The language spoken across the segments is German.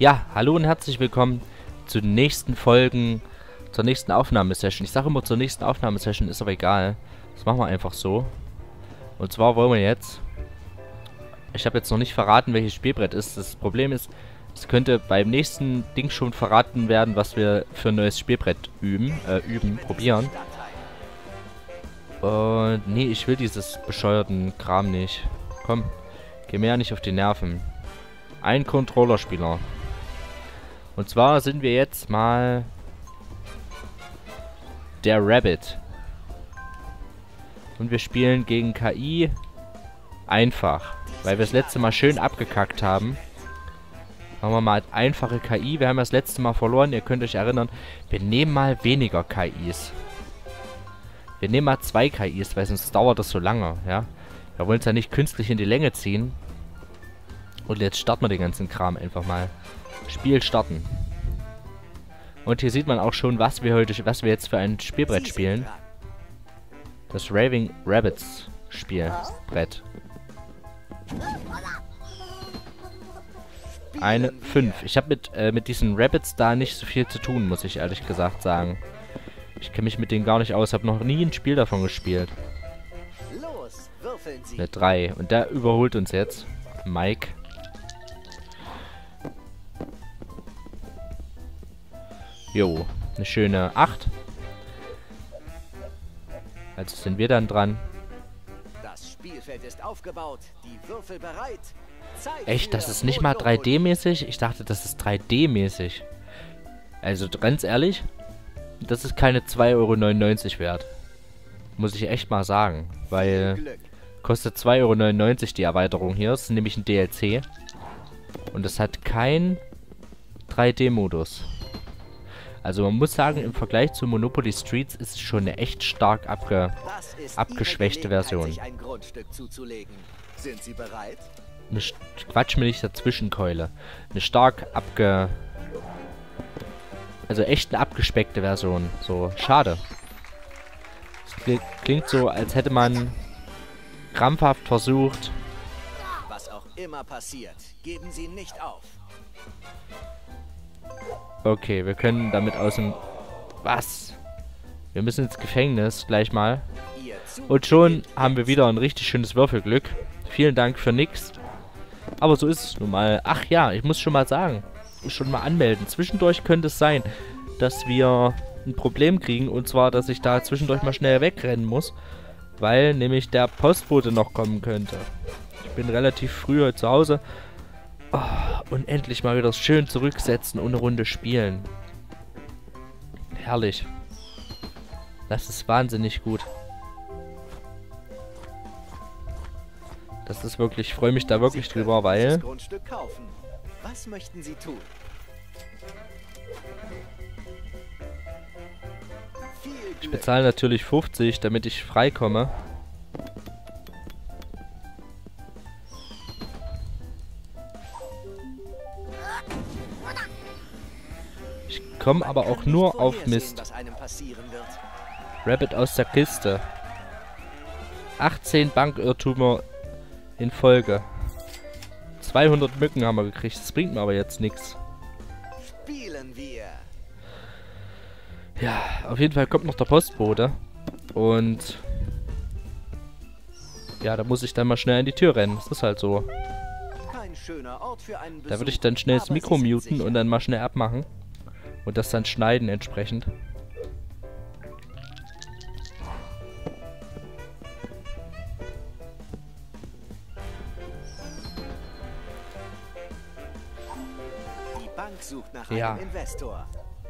Ja, hallo und herzlich willkommen zu den nächsten Folgen, zur nächsten Aufnahmesession. Ich sage immer zur nächsten Aufnahmesession, ist aber egal. Das machen wir einfach so. Und zwar wollen wir jetzt... Ich habe jetzt noch nicht verraten, welches Spielbrett ist. Das Problem ist, es könnte beim nächsten Ding schon verraten werden, was wir für ein neues Spielbrett üben, äh, üben, probieren. Und nee, ich will dieses bescheuerten Kram nicht. Komm, geh mir ja nicht auf die Nerven. Ein Controllerspieler. Und zwar sind wir jetzt mal der Rabbit. Und wir spielen gegen KI einfach. Weil wir das letzte Mal schön abgekackt haben. Machen wir mal einfache KI. Wir haben das letzte Mal verloren. Ihr könnt euch erinnern. Wir nehmen mal weniger KIs. Wir nehmen mal zwei KIs, weil sonst dauert das so lange, ja. Wir wollen es ja nicht künstlich in die Länge ziehen. Und jetzt starten wir den ganzen Kram einfach mal. Spiel starten. Und hier sieht man auch schon, was wir heute, was wir jetzt für ein Spielbrett spielen. Das Raving Rabbits Spielbrett. Eine 5. Ich habe mit, äh, mit diesen Rabbits da nicht so viel zu tun, muss ich ehrlich gesagt sagen. Ich kenne mich mit denen gar nicht aus. Habe noch nie ein Spiel davon gespielt. Eine 3. Und der überholt uns jetzt. Mike. Jo, eine schöne 8. Also sind wir dann dran. Das Spielfeld ist aufgebaut, die Würfel bereit. Zeit Echt, das ist nicht mal 3D-mäßig? Ich dachte, das ist 3D-mäßig. Also ganz ehrlich, das ist keine 2,99 Euro wert. Muss ich echt mal sagen. Weil kostet 2,99 Euro die Erweiterung hier. Das ist nämlich ein DLC. Und es hat keinen 3D-Modus. Also man muss sagen, im Vergleich zu Monopoly Streets ist es schon eine echt stark abge abgeschwächte Version. Eine Quatsch mir nicht dazwischenkeule. Eine stark abge... Also echt eine abgespeckte Version. So, schade. Es klingt so, als hätte man krampfhaft versucht... Was auch immer passiert, geben Sie nicht auf. Okay, wir können damit aus dem... Was? Wir müssen ins Gefängnis gleich mal. Und schon haben wir wieder ein richtig schönes Würfelglück. Vielen Dank für nix. Aber so ist es nun mal. Ach ja, ich muss schon mal sagen. Schon mal anmelden. Zwischendurch könnte es sein, dass wir ein Problem kriegen. Und zwar, dass ich da zwischendurch mal schnell wegrennen muss. Weil nämlich der Postbote noch kommen könnte. Ich bin relativ früh heute zu Hause. Oh, und endlich mal wieder schön zurücksetzen und eine Runde spielen. Herrlich. Das ist wahnsinnig gut. Das ist wirklich, ich freue mich da wirklich drüber, weil... Was möchten Sie tun? Ich bezahle natürlich 50, damit ich freikomme. Kommen aber auch nur auf Mist. Rabbit aus der Kiste. 18 Bankirrtümer in Folge. 200 Mücken haben wir gekriegt. Das bringt mir aber jetzt nichts. Ja, auf jeden Fall kommt noch der Postbote. Und... Ja, da muss ich dann mal schnell in die Tür rennen. Das ist halt so. Da würde ich dann schnell das Mikro muten und dann mal schnell abmachen. Und das dann schneiden entsprechend. Die Bank sucht nach ja. einem Investor.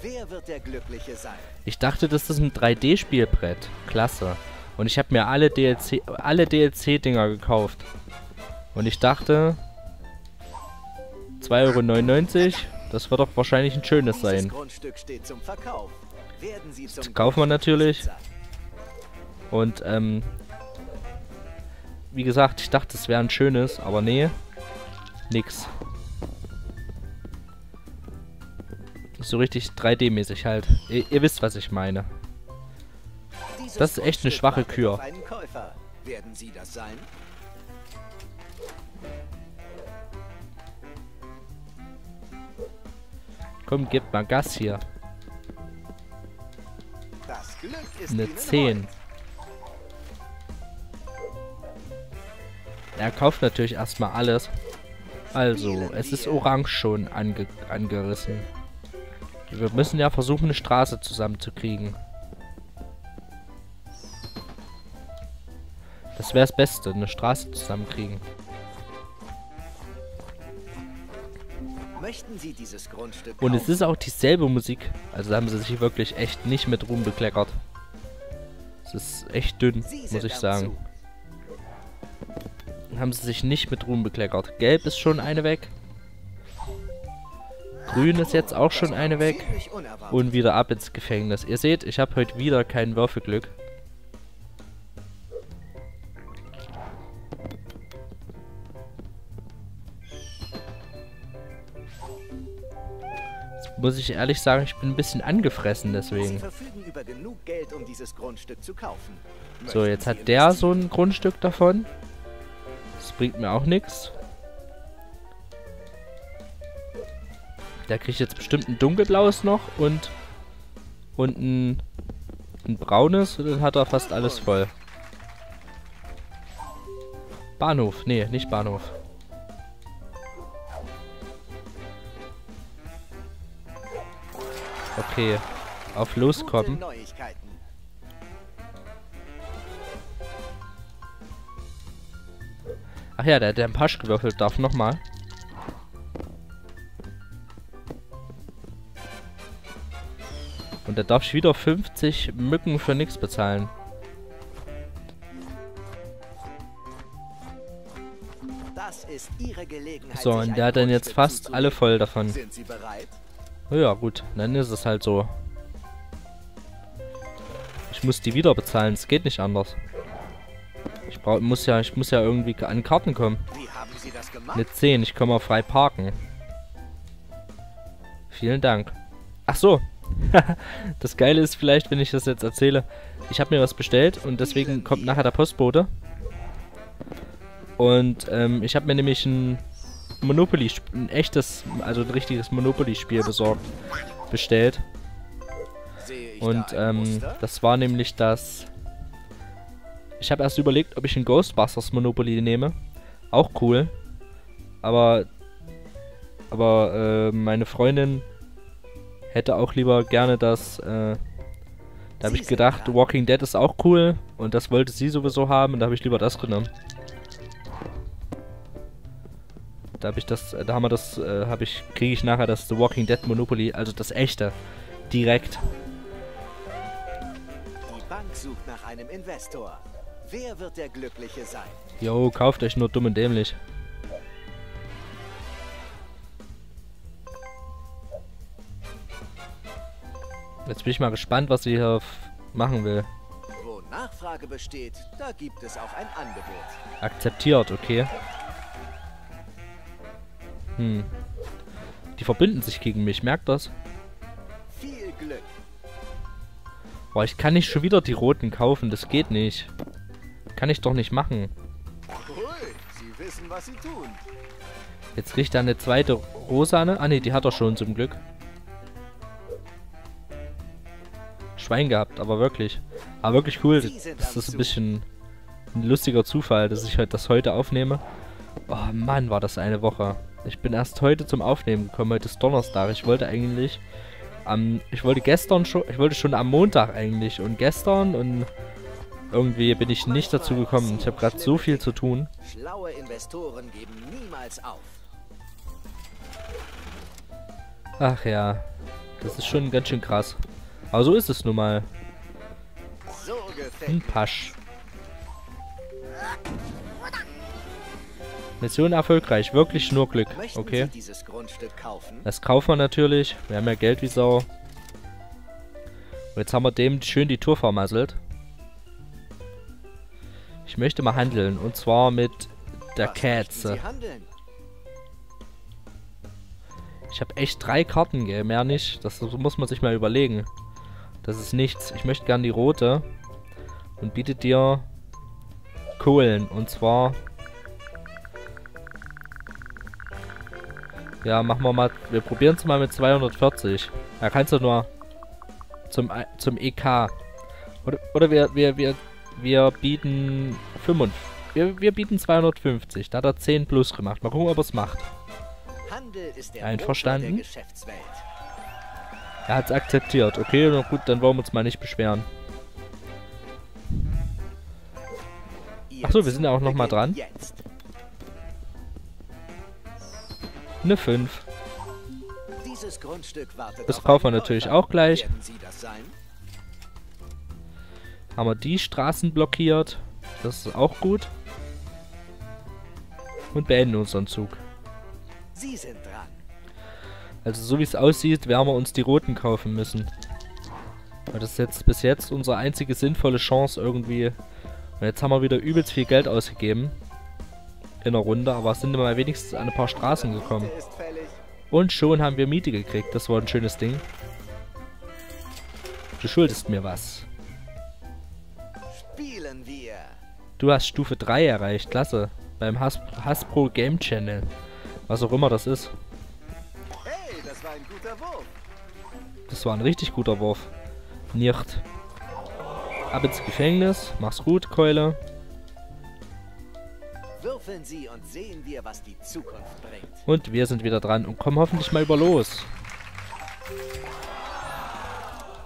Wer wird der Glückliche sein? Ich dachte, das ist ein 3D-Spielbrett. Klasse. Und ich habe mir alle DLC, alle DLC-Dinger gekauft. Und ich dachte, 2,99 Euro das wird doch wahrscheinlich ein schönes sein. Das kaufen wir natürlich. Und, ähm... Wie gesagt, ich dachte, es wäre ein schönes, aber nee. Nix. So richtig 3D-mäßig halt. Ihr, ihr, wisst, was ich meine. Das ist echt eine schwache Kür. Werden Sie das sein? Komm, gib mal Gas hier. Eine 10. Er kauft natürlich erstmal alles. Also, es ist orange schon ange angerissen. Wir müssen ja versuchen, eine Straße zusammenzukriegen. Das wäre das Beste, eine Straße zusammenkriegen. Und es ist auch dieselbe Musik. Also da haben sie sich wirklich echt nicht mit Ruhm bekleckert. Es ist echt dünn, muss ich sagen. Haben sie sich nicht mit Ruhm bekleckert. Gelb ist schon eine weg. Grün ist jetzt auch schon eine weg. Und wieder ab ins Gefängnis. Ihr seht, ich habe heute wieder kein Würfelglück. Muss ich ehrlich sagen, ich bin ein bisschen angefressen deswegen. Um so, jetzt hat der so ein Grundstück davon. Das bringt mir auch nichts. Der kriegt jetzt bestimmt ein dunkelblaues noch und und ein, ein braunes und dann hat er fast alles voll. Bahnhof. Nee, nicht Bahnhof. Okay. Auf loskommen. Ach ja, der, der ein Pasch gewürfelt darf nochmal. Und der darf wieder 50 Mücken für nichts bezahlen. So, und der hat dann jetzt fast alle voll davon. Ja, gut. Dann ist es halt so. Ich muss die wieder bezahlen. Es geht nicht anders. Ich brauch, muss ja, ich muss ja irgendwie an Karten kommen. Eine 10. Ich kann mal frei parken. Vielen Dank. Ach so. das Geile ist vielleicht, wenn ich das jetzt erzähle. Ich habe mir was bestellt und deswegen kommt nachher der Postbote. Und ähm, ich habe mir nämlich ein Monopoly, ein echtes, also ein richtiges Monopoly-Spiel besorgt, bestellt. Und ähm, das war nämlich das... Ich habe erst überlegt, ob ich ein Ghostbusters Monopoly nehme. Auch cool. Aber... Aber äh, meine Freundin hätte auch lieber gerne das... Äh, da habe ich gedacht, Walking Dead ist auch cool. Und das wollte sie sowieso haben. Und da habe ich lieber das genommen. Da habe ich das, da haben wir das, äh, habe ich, kriege ich nachher das The Walking Dead Monopoly, also das echte, direkt. Die Bank sucht nach einem Investor. Wer wird der Glückliche sein? Jo, kauft euch nur dumm und dämlich. Jetzt bin ich mal gespannt, was sie hier machen will. Wo Nachfrage besteht, da gibt es auch ein Angebot. Akzeptiert, okay. Hm. Die verbünden sich gegen mich, merkt das? Viel Glück. Boah, ich kann nicht schon wieder die roten kaufen, das geht nicht. Kann ich doch nicht machen. Wissen. Jetzt kriegt er eine zweite rosane. Ah ne, die hat er schon zum Glück. Schwein gehabt, aber wirklich. Aber wirklich cool. Das ist ein bisschen ein lustiger Zufall, dass ich das heute aufnehme. Oh Mann, war das eine Woche. Ich bin erst heute zum Aufnehmen gekommen. Heute ist Donnerstag. Ich wollte eigentlich am... Ich wollte gestern schon... Ich wollte schon am Montag eigentlich. Und gestern und... Irgendwie bin ich nicht dazu gekommen. Ich habe gerade so viel zu tun. Schlaue Investoren geben niemals auf. Ach ja. Das ist schon ganz schön krass. Aber so ist es nun mal. Ein Pasch. Mission erfolgreich. Wirklich nur Glück. Okay. Das kaufen wir natürlich. Wir haben ja Geld wie Sau. Und jetzt haben wir dem schön die Tour vermasselt. Ich möchte mal handeln. Und zwar mit der Katze. Ich habe echt drei Karten, gell? Mehr nicht. Das muss man sich mal überlegen. Das ist nichts. Ich möchte gern die rote. Und biete dir Kohlen. Und zwar Ja, machen wir mal. Wir probieren es mal mit 240. Da kannst du nur zum, zum EK. Oder, oder wir, wir, wir, wir bieten 5. Wir, wir bieten 250. Da hat er 10 plus gemacht. Mal gucken, ob er es macht. Einverstanden? Er hat es akzeptiert. Okay, na gut, dann wollen wir uns mal nicht beschweren. Achso, wir sind ja auch nochmal dran. Eine 5. Das kaufen wir natürlich auch gleich. Haben wir die Straßen blockiert. Das ist auch gut. Und beenden unseren Zug. Also so wie es aussieht, werden wir uns die roten kaufen müssen. Weil das ist jetzt bis jetzt unsere einzige sinnvolle Chance irgendwie. Und jetzt haben wir wieder übelst viel Geld ausgegeben. In der Runde, aber sind wir mal wenigstens an ein paar Straßen gekommen. Und schon haben wir Miete gekriegt. Das war ein schönes Ding. Du schuldest mir was. Du hast Stufe 3 erreicht. Klasse. Beim Has Hasbro Game Channel. Was auch immer das ist. Hey, das war ein guter Wurf. Das war ein richtig guter Wurf. Nicht. Ab ins Gefängnis. Mach's gut, Keule. Würfeln Sie und sehen wir, was die Zukunft bringt. Und wir sind wieder dran und kommen hoffentlich mal über los.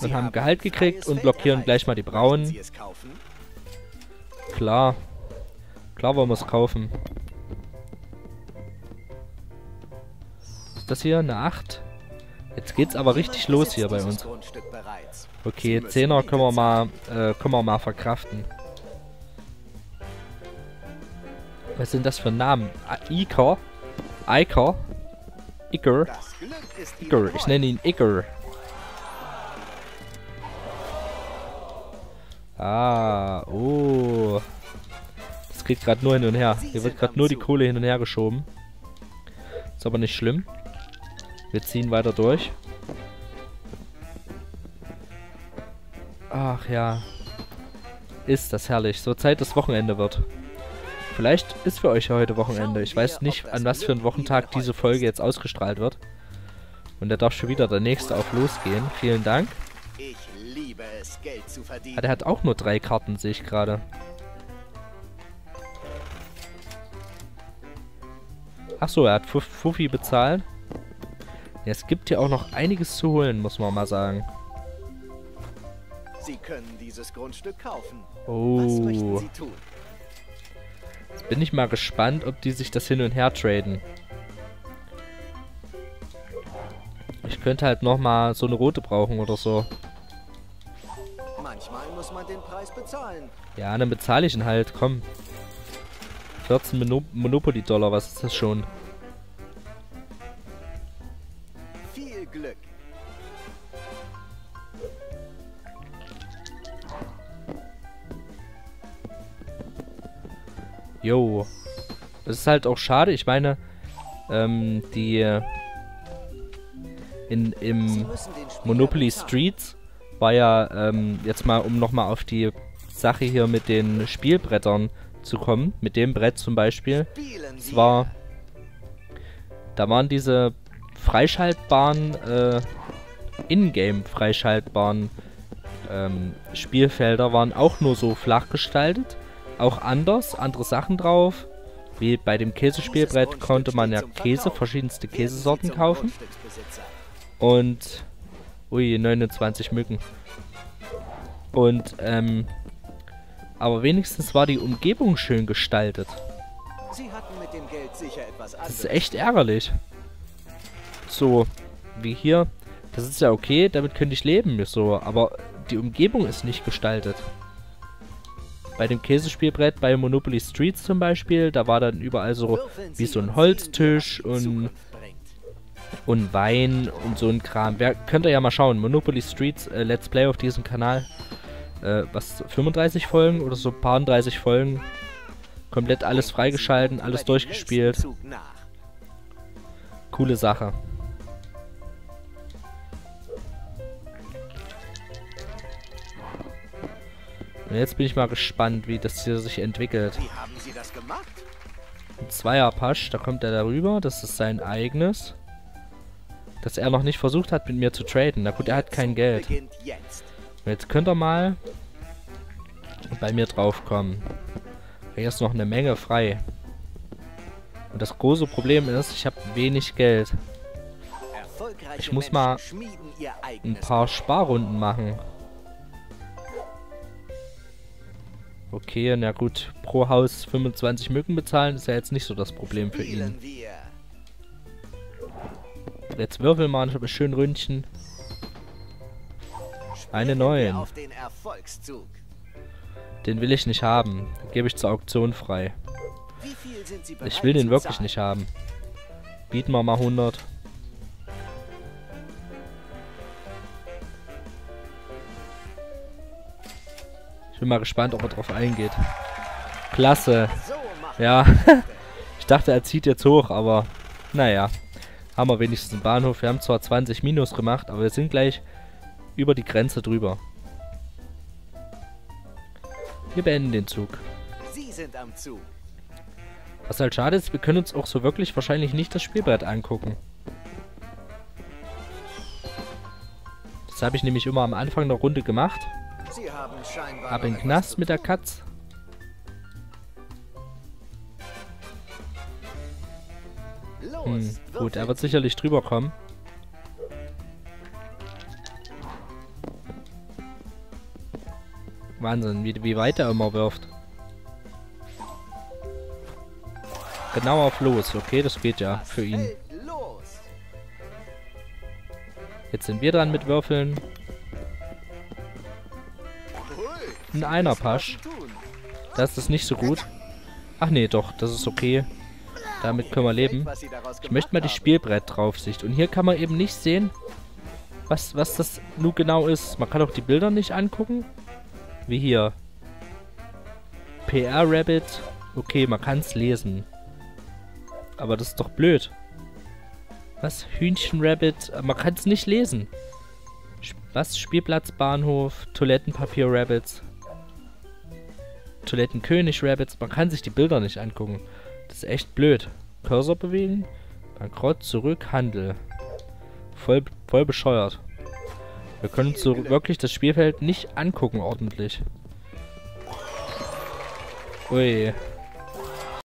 Und haben Gehalt gekriegt und blockieren gleich mal die Braunen. Klar. Klar wollen wir es kaufen. Ist das hier eine 8? Jetzt geht's aber richtig los hier bei uns. Okay, 10er können wir mal, äh, können wir mal verkraften. Was sind das für Namen? Iker? Iker? Iker? Iker. Ich nenne ihn Iker. Ah, oh. Das geht gerade nur hin und her. Hier wird gerade nur die Kohle hin und her geschoben. Ist aber nicht schlimm. Wir ziehen weiter durch. Ach ja. Ist das herrlich. So Zeit, dass Wochenende wird. Vielleicht ist für euch ja heute Wochenende. Ich weiß nicht, an was für einen Wochentag diese Folge jetzt ausgestrahlt wird. Und da darf schon wieder der nächste auch losgehen. Vielen Dank. Ich liebe es, Geld zu verdienen. Ah, der hat auch nur drei Karten, sehe ich gerade. Achso, er hat Fuffi bezahlt. Ja, es gibt hier auch noch einiges zu holen, muss man mal sagen. Sie können dieses Grundstück kaufen. Oh. Was möchten Sie tun? Bin ich mal gespannt, ob die sich das hin und her traden. Ich könnte halt nochmal so eine rote brauchen oder so. Manchmal muss man den Preis bezahlen. Ja, dann bezahle ich ihn halt, komm. 14 Mono Monopoly-Dollar, was ist das schon? Viel Glück. Jo. Das ist halt auch schade. Ich meine, ähm, die in, im Monopoly Streets war ja, ähm, jetzt mal, um nochmal auf die Sache hier mit den Spielbrettern zu kommen, mit dem Brett zum Beispiel. Es war, da waren diese freischaltbaren, äh, Ingame freischaltbaren ähm, Spielfelder waren auch nur so flach gestaltet auch anders, andere Sachen drauf. Wie bei dem Käsespielbrett konnte man ja Käse, verschiedenste Käsesorten kaufen. Und, ui, 29 Mücken. Und, ähm, aber wenigstens war die Umgebung schön gestaltet. Das ist echt ärgerlich. So, wie hier. Das ist ja okay, damit könnte ich leben, so. Aber die Umgebung ist nicht gestaltet bei dem Käsespielbrett bei Monopoly Streets zum Beispiel, da war dann überall so wie so ein Holztisch und, und Wein und so ein Kram. Wer, könnt ihr ja mal schauen, Monopoly Streets äh, Let's Play auf diesem Kanal. Äh, was, 35 Folgen oder so paar 30 Folgen. Komplett alles freigeschalten, alles durchgespielt. Coole Sache. Und jetzt bin ich mal gespannt, wie das hier sich entwickelt. Ein Zweierpasch, da kommt er darüber. Das ist sein eigenes. dass er noch nicht versucht hat, mit mir zu traden. Na gut, er hat kein Geld. Jetzt könnt ihr mal bei mir draufkommen. Hier ist noch eine Menge frei. Und das große Problem ist, ich habe wenig Geld. Ich muss mal ein paar Sparrunden machen. Okay, na gut. Pro Haus 25 Mücken bezahlen ist ja jetzt nicht so das Problem für ihn. Jetzt würfel mal, ich habe ein schön Ründchen. Eine neuen. Den will ich nicht haben. Gebe ich zur Auktion frei. Ich will den wirklich nicht haben. Bieten wir mal 100. Ich bin mal gespannt, ob er drauf eingeht. Klasse. Ja. ich dachte, er zieht jetzt hoch, aber naja. Haben wir wenigstens einen Bahnhof. Wir haben zwar 20 Minus gemacht, aber wir sind gleich über die Grenze drüber. Wir beenden den Zug. Sie sind am Zug. Was halt schade ist, wir können uns auch so wirklich wahrscheinlich nicht das Spielbrett angucken. Das habe ich nämlich immer am Anfang der Runde gemacht. Hab einen Knast mit der Katz. Hm, gut, er wird sicherlich drüber kommen. Wahnsinn, wie, wie weit er immer wirft. Genau auf los. Okay, das geht ja für ihn. Jetzt sind wir dran mit Würfeln. Ein einer Pasch. Das ist nicht so gut. Ach nee, doch, das ist okay. Damit können wir leben. Ich möchte mal die Spielbrett-Draufsicht. Und hier kann man eben nicht sehen, was, was das nun genau ist. Man kann auch die Bilder nicht angucken. Wie hier. PR Rabbit. Okay, man kann es lesen. Aber das ist doch blöd. Was? Hühnchen Rabbit? Man kann es nicht lesen. Was? Spielplatz, Bahnhof, Toilettenpapier Rabbits. Toilettenkönig Rabbits. Man kann sich die Bilder nicht angucken. Das ist echt blöd. Cursor bewegen. Bankrott, zurück, Handel. Voll, voll bescheuert. Wir können uns so wirklich das Spielfeld nicht angucken ordentlich. Ui.